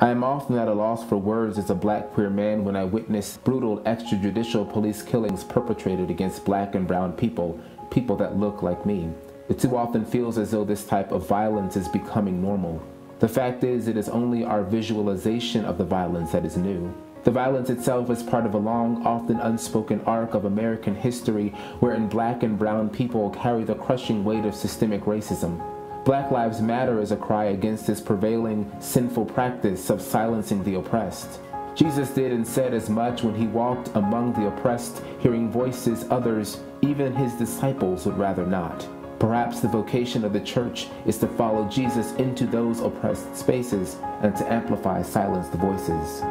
I am often at a loss for words as a black queer man when I witness brutal extrajudicial police killings perpetrated against black and brown people, people that look like me. It too often feels as though this type of violence is becoming normal. The fact is, it is only our visualization of the violence that is new. The violence itself is part of a long, often unspoken arc of American history wherein black and brown people carry the crushing weight of systemic racism. Black Lives Matter is a cry against this prevailing sinful practice of silencing the oppressed. Jesus did and said as much when he walked among the oppressed, hearing voices others, even his disciples, would rather not. Perhaps the vocation of the church is to follow Jesus into those oppressed spaces and to amplify silenced voices.